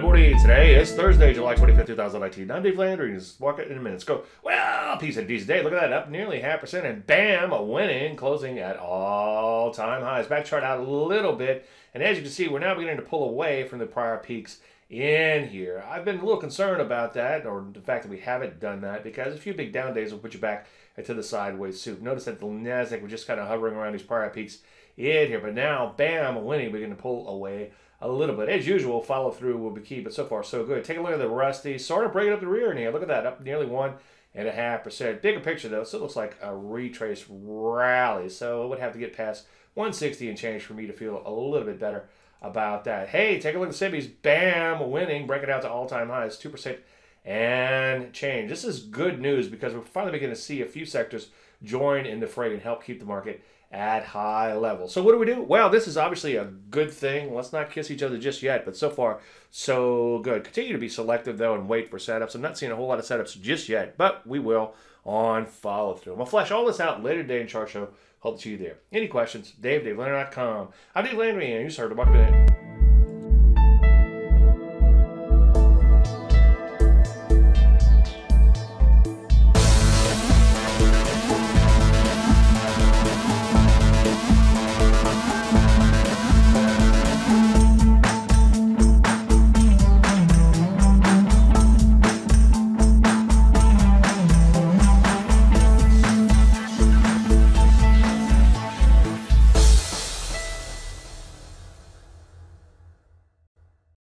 Good morning. Today is Thursday, July 25th, 2019. I'm Dave Landry. Just walk it in a minute. Let's go. Well, piece of decent day. Look at that. Up nearly half percent. And bam, a winning, closing at all time highs. Back chart out a little bit. And as you can see, we're now beginning to pull away from the prior peaks in here. I've been a little concerned about that, or the fact that we haven't done that, because a few big down days will put you back into the sideways soup. Notice that the NASDAQ was just kind of hovering around these prior peaks in here. But now, bam, winning, we're going to pull away a little bit. As usual, follow through will be key, but so far so good. Take a look at the Rusty, sort of breaking up the rear in here. Look at that, up nearly one and a half percent. Bigger picture though, so it looks like a retrace rally. So it would have to get past 160 and change for me to feel a little bit better about that. Hey, take a look at SIBIs. Bam, winning, breaking out to all-time highs, two percent and change. This is good news because we're finally beginning to see a few sectors join in the fray and help keep the market at high levels. So what do we do? Well, this is obviously a good thing. Let's not kiss each other just yet, but so far, so good. Continue to be selective, though, and wait for setups. I'm not seeing a whole lot of setups just yet, but we will on follow through. I'm going to flash all this out later today in Chart Show. Hope to see you there. Any questions? Dave, DaveLandry.com. I'm Dave Landry, and you just heard the market